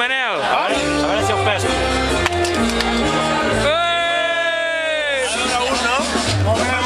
Manel. A veure, a veure si ho peso. Ei! Ara un, no? Molt bé.